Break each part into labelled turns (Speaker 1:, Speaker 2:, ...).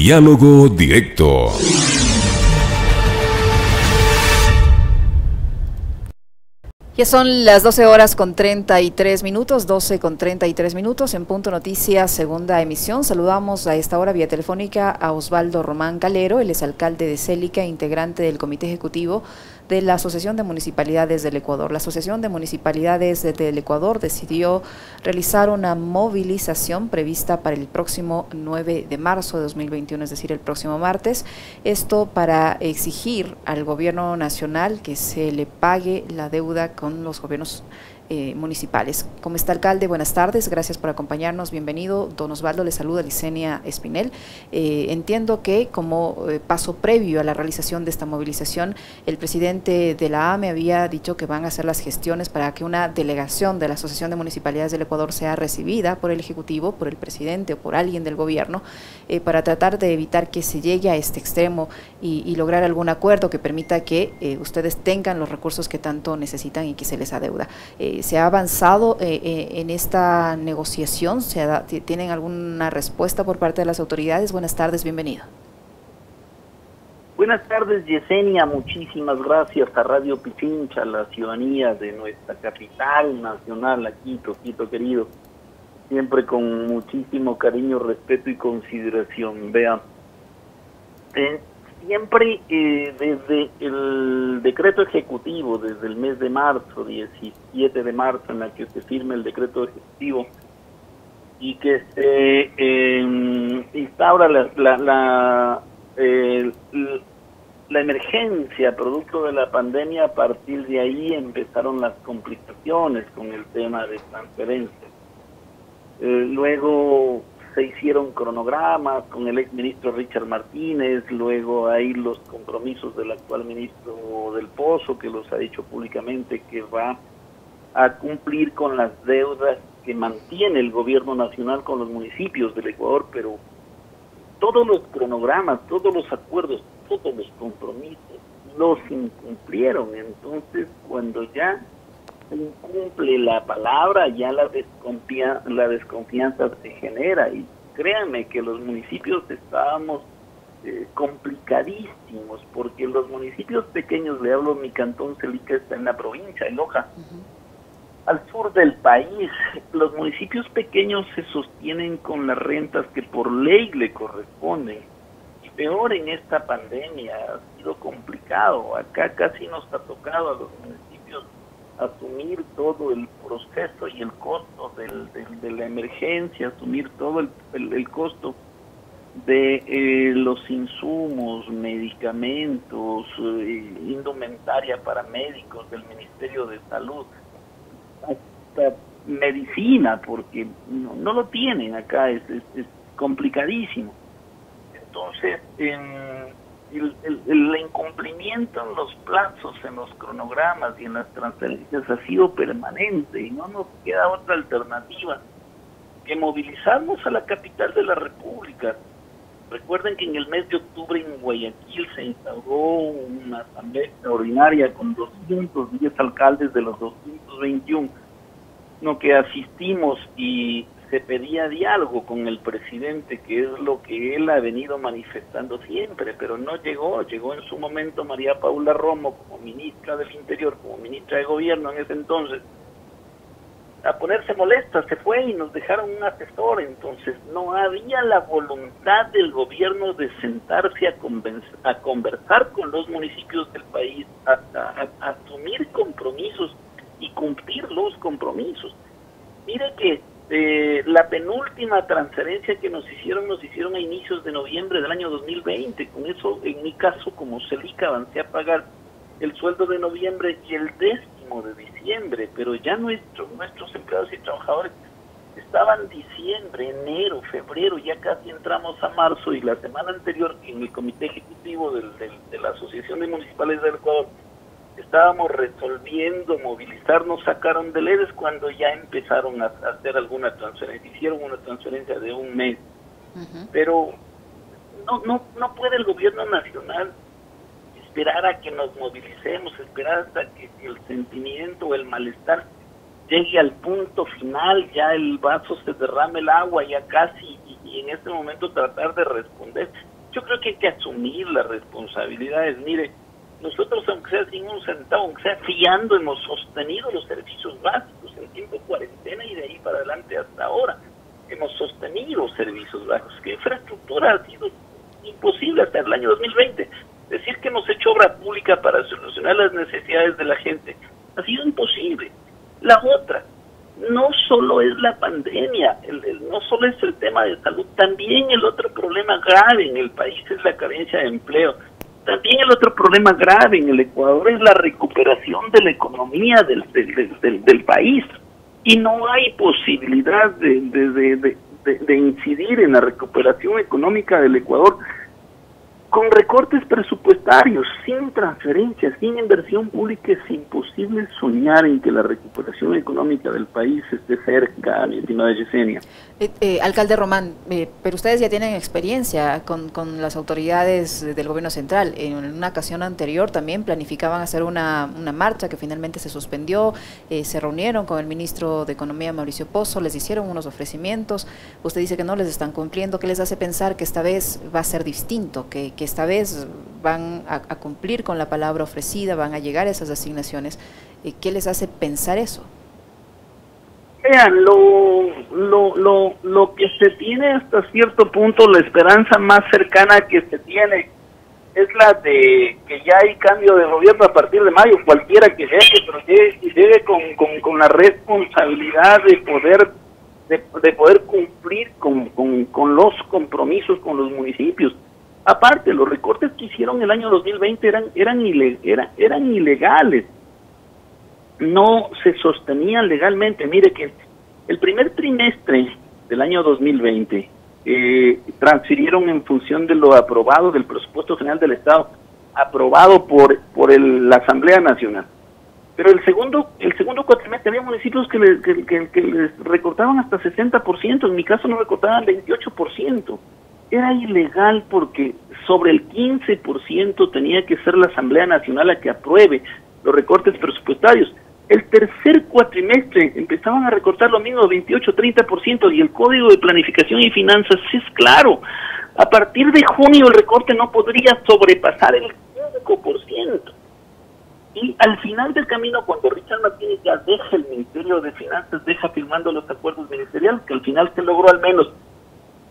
Speaker 1: Diálogo Directo.
Speaker 2: Ya son las 12 horas con 33 minutos, 12 con 33 minutos en Punto Noticias, segunda emisión. Saludamos a esta hora vía telefónica a Osvaldo Román Calero, él es alcalde de Célica, integrante del Comité Ejecutivo de la Asociación de Municipalidades del Ecuador. La Asociación de Municipalidades del Ecuador decidió realizar una movilización prevista para el próximo 9 de marzo de 2021, es decir, el próximo martes. Esto para exigir al gobierno nacional que se le pague la deuda con los gobiernos eh, municipales. ¿Cómo está, alcalde? Buenas tardes, gracias por acompañarnos, bienvenido. Don Osvaldo le saluda Licenia Espinel. Eh, entiendo que como eh, paso previo a la realización de esta movilización, el presidente de la AME había dicho que van a hacer las gestiones para que una delegación de la Asociación de Municipalidades del Ecuador sea recibida por el Ejecutivo, por el presidente o por alguien del gobierno, para tratar de evitar que se llegue a este extremo y lograr algún acuerdo que permita que ustedes tengan los recursos que tanto necesitan y que se les adeuda. ¿Se ha avanzado eh, eh, en esta negociación? ¿Se ¿Tienen alguna respuesta por parte de las autoridades? Buenas tardes, bienvenido.
Speaker 3: Buenas tardes, Yesenia. Muchísimas gracias a Radio Pichincha, la ciudadanía de nuestra capital nacional, aquí, Quito querido. Siempre con muchísimo cariño, respeto y consideración. Vean, siempre eh, desde el decreto ejecutivo, desde el mes de marzo, 17 de marzo, en la que se firma el decreto ejecutivo y que se eh, instaura la, la, la, emergencia producto de la pandemia, a partir de ahí empezaron las complicaciones con el tema de transferencia. Eh, luego se hicieron cronogramas con el ex ministro Richard Martínez, luego hay los compromisos del actual ministro del Pozo, que los ha dicho públicamente que va a cumplir con las deudas que mantiene el gobierno nacional con los municipios del Ecuador, pero todos los cronogramas, todos los acuerdos, todos los compromisos los incumplieron. Entonces, cuando ya incumple la palabra, ya la, desconfia la desconfianza se genera. Y créanme que los municipios estábamos eh, complicadísimos, porque los municipios pequeños, le hablo, mi cantón Celica está en la provincia, en Loja, al sur del país. Los municipios pequeños se sostienen con las rentas que por ley le corresponden. Y peor en esta pandemia, ha sido complicado. Acá casi nos ha tocado a los municipios asumir todo el proceso y el costo del, de la emergencia, asumir todo el, costo de eh, los insumos, medicamentos, eh, indumentaria para médicos del Ministerio de Salud, hasta medicina, porque no, lo tienen acá, es, es, es complicadísimo. Entonces, en el, el, incumplimiento en los plazos, en los cronogramas y en las transferencias ha sido permanente y no nos queda otra alternativa que movilizarnos a la capital de la República. Recuerden que en el mes de octubre en Guayaquil se instauró una asamblea extraordinaria con 210 alcaldes de los 221, no que asistimos y se pedía diálogo con el presidente, que es lo que él ha venido manifestando siempre, pero no llegó, llegó en su momento María Paula Romo como ministra del Interior, como ministra de Gobierno en ese entonces, a ponerse molesta, se fue y nos dejaron un asesor, entonces no había la voluntad del gobierno de sentarse a, a conversar con los municipios del país, a asumir compromisos y cumplir los compromisos. Mire que eh, la penúltima transferencia que nos hicieron, nos hicieron a inicios de noviembre del año 2020. Con eso, en mi caso, como Celica, avancé a pagar el sueldo de noviembre y el décimo de diciembre, pero ya nuestros nuestros empleados y trabajadores estaban diciembre, enero, febrero, ya casi entramos a marzo y la semana anterior en el comité ejecutivo del, de la Asociación de Municipales del Ecuador estábamos resolviendo movilizarnos, sacaron del EDES cuando ya empezaron a, hacer alguna transferencia, hicieron una transferencia de un mes. Pero no, no, no puede el gobierno nacional esperar a que nos movilicemos, esperar hasta que el sentimiento, el malestar llegue al punto final, ya el vaso se derrame el agua, ya casi y, y en este momento tratar de responder. Yo creo que hay que asumir las responsabilidades. Mire, nosotros, aunque sea sin un centavo, aunque sea fiando, hemos sostenido los servicios básicos en tiempo de cuarentena y de ahí para adelante hasta ahora. Hemos sostenido servicios básicos. ¿Qué infraestructura ha sido imposible hasta el año 2020? Decir que hemos hecho obra pública para solucionar las necesidades de la gente ha sido imposible. La otra, no solo es la pandemia, no solo es el tema de salud, también el otro problema grave en el país es la carencia de empleo. También el otro problema grave en el Ecuador es la recuperación de la economía del, del, del, país. Y no hay posibilidad de, de incidir en la recuperación económica del Ecuador con recortes presupuestarios, sin transferencias, sin inversión pública, es imposible soñar en que la recuperación económica del país esté cerca, mi estimada Yesenia.
Speaker 2: Eh, eh, alcalde Román, eh, pero ustedes ya tienen experiencia con, con, las autoridades del gobierno central. En una ocasión anterior también planificaban hacer una, una marcha que finalmente se suspendió. se reunieron con el ministro de Economía, Mauricio Pozo, les hicieron unos ofrecimientos. Usted dice que no les están cumpliendo. ¿Qué les hace pensar que esta vez va a ser distinto? Que, que esta vez van a, cumplir con la palabra ofrecida, van a llegar a esas asignaciones. ¿Qué les hace pensar eso?
Speaker 3: Vean, lo, lo, lo, lo que se tiene hasta cierto punto, la esperanza más cercana que se tiene es la de que ya hay cambio de gobierno a partir de mayo, cualquiera que llegue, pero llegue, llegue con, con, con la responsabilidad de poder de, de poder cumplir con, con, con los compromisos con los municipios. Aparte, los recortes que hicieron el año 2020 eran, eran, eran, eran ilegales. No se sostenían legalmente. Mire que el primer trimestre del año 2020 eh, transfirieron en función de lo aprobado del presupuesto general del Estado, aprobado por, por el, la Asamblea Nacional. Pero el segundo el segundo cuatrimestre había municipios que, que, que, que les recortaban hasta 60%, en mi caso no recortaban 28% era ilegal porque sobre el 15% tenía que ser la Asamblea Nacional la que apruebe los recortes presupuestarios. El tercer cuatrimestre empezaban a recortar lo mismo, 28-30%, y el Código de Planificación y Finanzas es claro. A partir de junio el recorte no podría sobrepasar el 5%. Y al final del camino, cuando Richard Martínez ya deja el Ministerio de Finanzas, deja firmando los acuerdos ministeriales, que al final se logró al menos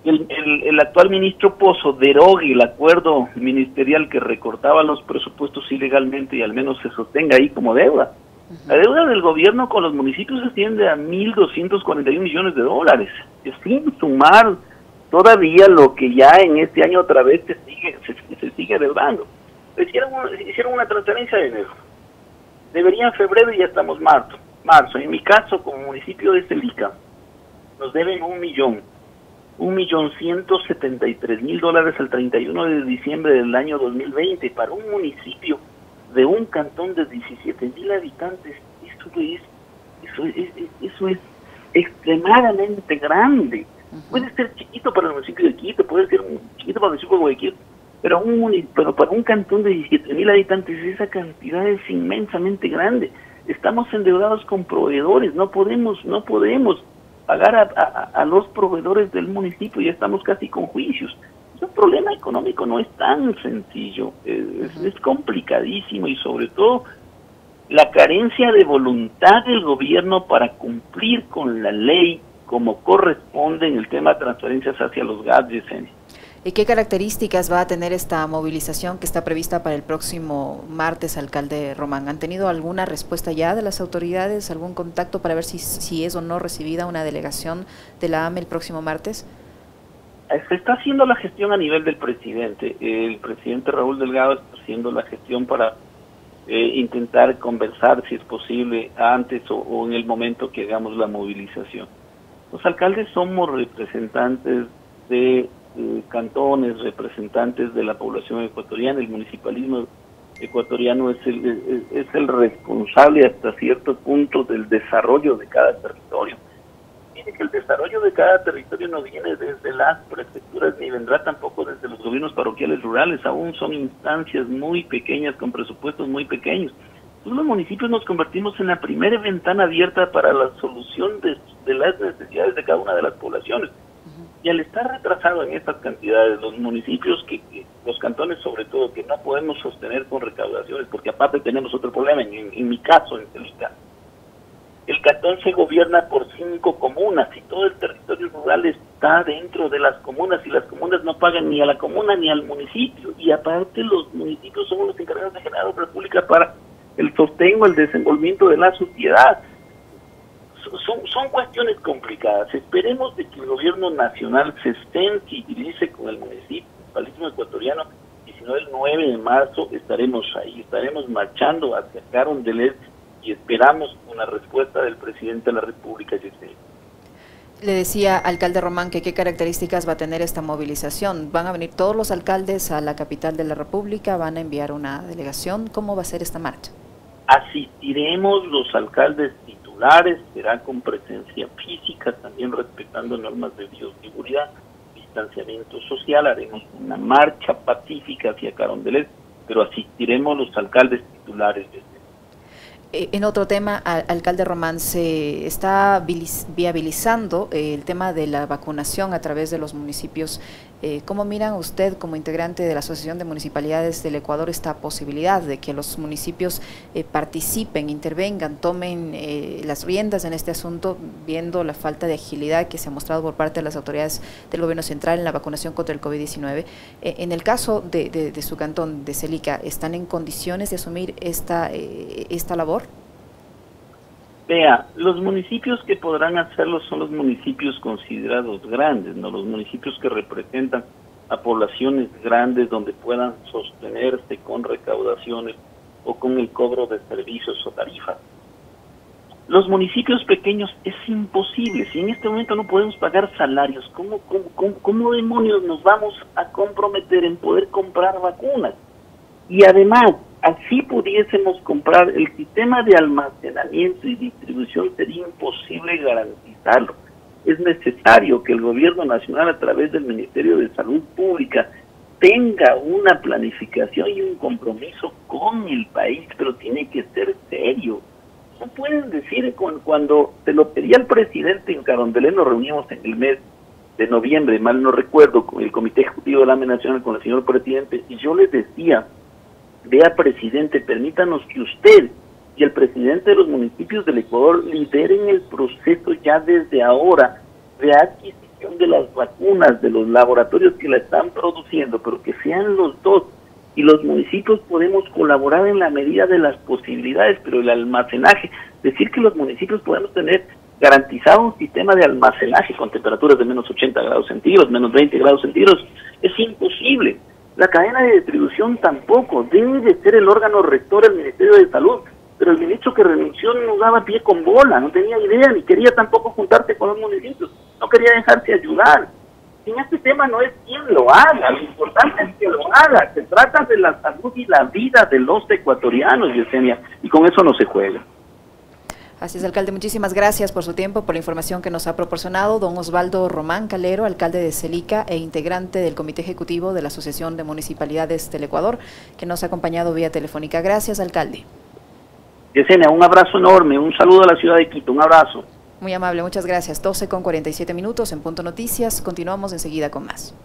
Speaker 3: el, actual ministro Pozo derogue el acuerdo ministerial que recortaba los presupuestos ilegalmente y al menos se sostenga ahí como deuda. La deuda del gobierno con los municipios asciende a 1.241 millones de dólares, sin sumar todavía lo que ya en este año otra vez se sigue, se, sigue. Hicieron, hicieron una transferencia de enero. Debería en febrero y ya estamos marzo. marzo. En mi caso, como municipio de Celica, nos deben un millón un millón ciento setenta y tres mil dólares al 31 de diciembre del año 2020 para un municipio de un cantón de 17 mil habitantes. Eso es, eso es, eso es extremadamente grande. Puede ser chiquito para el municipio de Quito, puede ser chiquito para el municipio de Guayaquil, pero, un, pero para un cantón de 17 mil habitantes esa cantidad es inmensamente grande. Estamos endeudados con proveedores, no podemos, no podemos pagar a, los proveedores del municipio, ya estamos casi con juicios. El problema económico no es tan sencillo, es, complicadísimo y sobre todo la carencia de voluntad del gobierno para cumplir con la ley como corresponde en el tema de transferencias hacia los gadgets.
Speaker 2: ¿Y qué características va a tener esta movilización que está prevista para el próximo martes, alcalde Román? ¿Han tenido alguna respuesta ya de las autoridades, algún contacto para ver si, si es o no recibida una delegación de la AME el próximo martes?
Speaker 3: Se está haciendo la gestión a nivel del presidente. El presidente Raúl Delgado está haciendo la gestión para eh, intentar conversar, si es posible, antes o en el momento que hagamos la movilización. Los alcaldes somos representantes de eh, cantones, representantes de la población ecuatoriana, el municipalismo ecuatoriano es el, es, el responsable hasta cierto punto del desarrollo de cada territorio. Mire que el desarrollo de cada territorio no viene desde las prefecturas ni vendrá tampoco desde los gobiernos parroquiales rurales, aún son instancias muy pequeñas con presupuestos muy pequeños. los municipios nos convertimos en la primera ventana abierta para la solución de, de las necesidades de cada una de las poblaciones Y al estar retrasado en estas cantidades, los municipios, que, los cantones sobre todo, que no podemos sostener con recaudaciones, porque aparte tenemos otro problema, en, mi caso, en Celica, el cantón se gobierna por cinco comunas y todo el territorio rural está dentro de las comunas y las comunas no pagan ni a la comuna ni al municipio. Y aparte los municipios son los encargados de generar obra pública para el sostén o el desenvolvimiento de la sociedad. Son, son cuestiones complicadas. Esperemos de que el gobierno nacional se sensibilice con el municipio, el ecuatoriano, y si no el 9 de marzo estaremos ahí, estaremos marchando hacia Carondelet y esperamos una respuesta del presidente de la República,
Speaker 2: Le decía, alcalde Román, que qué características va a tener esta movilización. ¿Van a venir todos los alcaldes a la capital de la República? ¿Van a enviar una delegación? ¿Cómo va a ser esta marcha?
Speaker 3: Asistiremos los alcaldes titulares, será con presencia física, también respetando normas de bioseguridad, distanciamiento social, haremos una marcha pacífica hacia Carondelet, pero asistiremos los alcaldes titulares de
Speaker 2: eh, en otro tema, alcalde Román, se está viabilizando eh, el tema de la vacunación a través de los municipios. Eh, ¿Cómo miran usted como integrante de la Asociación de Municipalidades del Ecuador esta posibilidad de que los municipios participen, intervengan, tomen las riendas en este asunto, viendo la falta de agilidad que se ha mostrado por parte de las autoridades del gobierno central en la vacunación contra el COVID-19? en el caso de, de, su cantón, de Celica, ¿están en condiciones de asumir esta, esta labor?
Speaker 3: Vea, los municipios que podrán hacerlo son los municipios considerados grandes, no los municipios que representan a poblaciones grandes donde puedan sostenerse con recaudaciones o con el cobro de servicios o tarifas. Los municipios pequeños es imposible, si en este momento no podemos pagar salarios, ¿cómo, cómo, cómo demonios nos vamos a comprometer en poder comprar vacunas? Y además, así pudiésemos comprar el sistema de almacenamiento y distribución sería imposible garantizarlo. Es necesario que el gobierno nacional a través del Ministerio de Salud Pública tenga una planificación y un compromiso con el país, pero tiene que ser serio. No pueden decir cuando se lo pedía el presidente en Carondelet, nos reunimos en el mes de noviembre, mal no recuerdo, con el Comité Ejecutivo de la Nacional, con el señor presidente, y yo les decía, vea presidente, permítanos que usted y el presidente de los municipios del Ecuador lideren el proceso ya desde ahora de adquisición de las vacunas de los laboratorios que la están produciendo, pero que sean los dos. Y los municipios podemos colaborar en la medida de las posibilidades, pero el almacenaje, decir que los municipios podemos tener garantizado un sistema de almacenaje con temperaturas de menos 80 grados centígrados, menos 20 grados centígrados, es imposible. La cadena de distribución tampoco. Debe de ser el órgano rector el Ministerio de Salud. Pero el ministro que renunció no daba pie con bola, no tenía idea, ni quería tampoco juntarse con los municipios, no quería dejarse ayudar. En este tema no es quien lo haga, lo importante es que lo haga. Se trata de la salud y la vida de los ecuatorianos, Yesenia, y con eso no se juega.
Speaker 2: Así es, alcalde. Muchísimas gracias por su tiempo, por la información que nos ha proporcionado. Don Osvaldo Román Calero, alcalde de Celica e integrante del Comité Ejecutivo de la Asociación de Municipalidades del Ecuador, que nos ha acompañado vía telefónica. Gracias, alcalde.
Speaker 3: Yesenia, un abrazo enorme. Un saludo a la ciudad de Quito. Un abrazo.
Speaker 2: Muy amable, muchas gracias. 12 con 47 minutos en Punto Noticias. Continuamos enseguida con más.